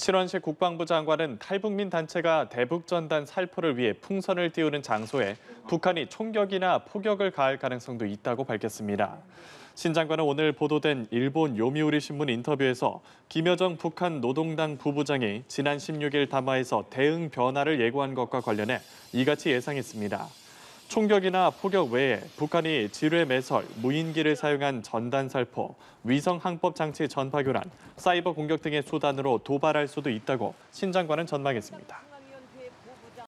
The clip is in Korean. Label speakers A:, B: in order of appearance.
A: 신원식 국방부 장관은 탈북민 단체가 대북 전단 살포를 위해 풍선을 띄우는 장소에 북한이 총격이나 포격을 가할 가능성도 있다고 밝혔습니다. 신 장관은 오늘 보도된 일본 요미우리 신문 인터뷰에서 김여정 북한 노동당 부부장이 지난 16일 담화에서 대응 변화를 예고한 것과 관련해 이같이 예상했습니다. 총격이나 포격 외에 북한이 지뢰 매설, 무인기를 사용한 전단 살포, 위성 항법 장치 전파 교란, 사이버 공격 등의 수단으로 도발할 수도 있다고 신 장관은 전망했습니다.